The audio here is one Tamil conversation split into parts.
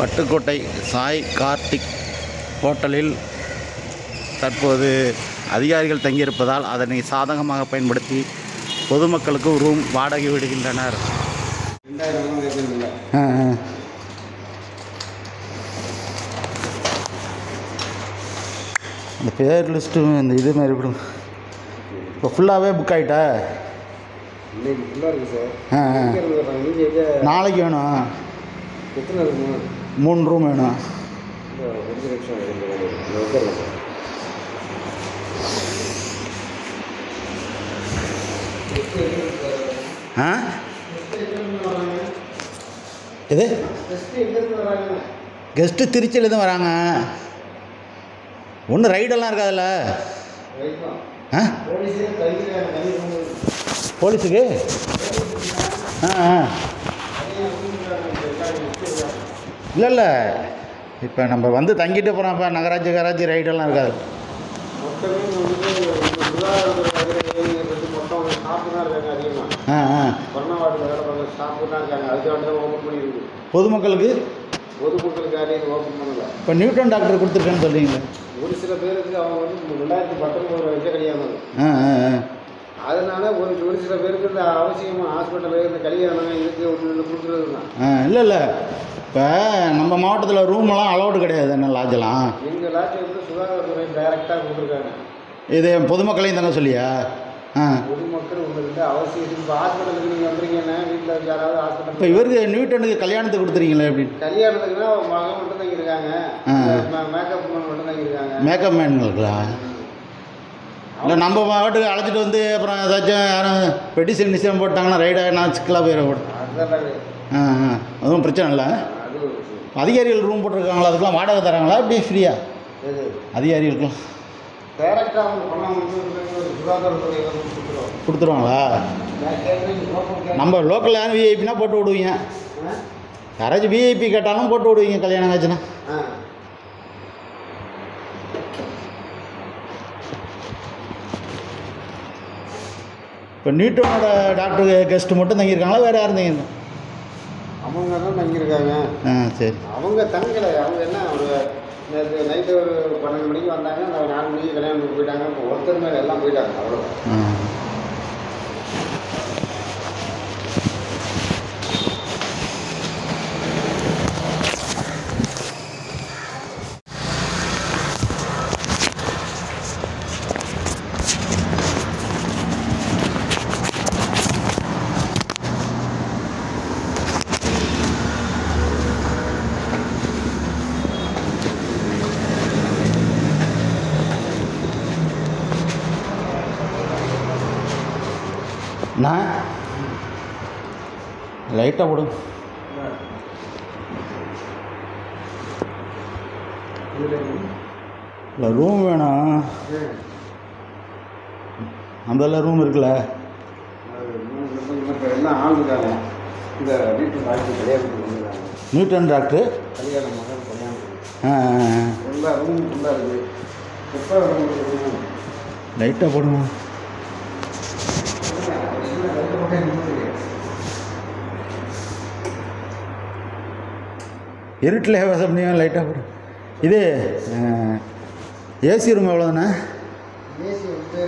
பட்டுக்கோட்டை சாய் கார்த்திக் ஹோட்டலில் தற்போது அதிகாரிகள் தங்கியிருப்பதால் அதனை சாதகமாக பயன்படுத்தி பொதுமக்களுக்கு ரூம் வாடகை விடுகின்றனர். இந்த பேர் லிஸ்ட்டு இந்த இது மாதிரி கொடுங்க இப்போ ஃபுல்லாகவே புக் ஆகிட்டா நாளைக்கு வேணும். எத்தனை இருக்குமா மூணு ரூம் வேணும் ஆ? இது கெஸ்ட்டு திருச்சியில் தான் வராங்க. ஒன்றும் ரைடெல்லாம் இருக்காதுல்ல? ஆ? போலீஸுக்கு? ஆ ஆ. இல்லை இல்லை இப்போ நம்ம வந்து தங்கிட்டு போகிறோம் இப்போ நகராட்சி கராட்சி ரைடெல்லாம் இருக்காது. மொத்தமே வந்து சுகாதாரத்துறை வந்து மொத்தம் ஸ்டாஃப் தான் இருக்காங்க அதிகமாக ஆ ஆ. பொதுமக்களுக்கு? இப்போ நியூட்டன் டாக்டர் கொடுத்துருக்கேன்னு சொல்றீங்களே. ஒரு சில பேருக்கு அவங்க வந்து ரெண்டாயிரத்தி பத்தொன்பது வயசே கிடையாது ஆ ஆ ஆ. அதனால ஒரு ஒரு சில பேருக்கு இந்த அவசியமாக ஹாஸ்பிட்டலில் இந்த கல்யாணம் இதுக்கு ஒன்று கொடுக்குறது தான் ஆ இல்லை இல்லை இப்போ நம்ம மாவட்டத்தில் ரூமெல்லாம் அலௌடு கிடையாது என்ன லாட்ஜெல்லாம் எங்கள் லாட்சி வந்து சுகாதாரத்துறை டைரெக்டாக கொடுத்துருக்காங்க இது பொதுமக்களையும் தங்க சொல்லியா? ஆ. பொதுமக்கள் உங்களுக்கு அவசியம் இப்போ ஹாஸ்பிட்டலுக்கு நீங்கள் வந்துருக்கீங்கன்னா வீட்டில் யாராவது இப்போ ஹாஸ்பிட்டல் இவருக்கு நியூட்டனுக்கு கல்யாணத்துக்கு கொடுத்துறீங்களே அப்படின்னு. கல்யாணத்துக்குன்னா மகன் மட்டும் தான் இருக்காங்க. மேக்கப் மட்டும் தான் இருக்காங்க. மேக்கப் மேன்களுங்களா இல்லை நம்ம பாட்டுக்கு அழைச்சிட்டு வந்து அப்புறம் ஏதாச்சும் யாரும் பெட்டிஷன் நிச்சயம் போட்டாங்கன்னா ரைடாக நான் சிக்கலாக அதெல்லாம் கிடையாது. ஆ ஆ. அதுவும் பிரச்சனை இல்லை. அதிகாரிகள் ரூம் போட்டிருக்காங்களா? அதுக்கெல்லாம் வாடகை தராங்களா? இப்படி ஃப்ரீயா கொடுத்துருவோம் கொடுத்துருவாங்களா? நம்ம லோக்கல் யாரும் விஐபினா போட்டு விடுவீங்க. யாராச்சும் விஐபி கேட்டாலும் போட்டு விடுவீங்க கல்யாணம் ஆச்சுன்னா. இப்போ நியூட்டனோட டாக்டர் கெஸ்ட் மட்டும் தங்கியிருக்காங்களா? வேறு யாரும் தங்கியிருக்காங்க அவங்க தான் தங்கியிருக்காங்க. ஆ சரி. அவங்க தங்கலை. அவங்க என்ன ஒரு நேற்று நைட்டு ஒரு பன்னெண்டு மணிக்கு வந்தாங்க. அந்த நாலு மணிக்கு கல்யாணத்துக்கு போயிட்டாங்க. இப்போ ஒருத்தர் மேலே எல்லாம் போயிட்டாங்க. அவ்வளோ நான் லைட்டாக போடுங்க இல்லை ரூம் வேணும். நம்மள ரூம் இருக்குல்ல? இப்போ எல்லாம் ஆள் இருக்காங்க இருட்டில் பேச முடியும்? லைட்டாக போடு. இது ஏசி ரூம் எவ்வளோண்ணா ஏசி வந்து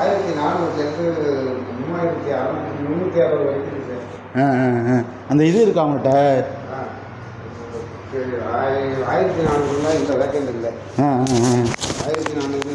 ஆயிரத்தி நானூறுலேருந்து மூவாயிரத்தி அறநூற்றி முந்நூற்றி அறுபது வரைக்கும் ஆ ஆ அந்த இது இருக்கா அவங்கள்ட்ட ஆயிரத்தி நானூறுல இந்த வேக்கண்ட் இல்லை. ஆ ஆயிரத்தி நானூறு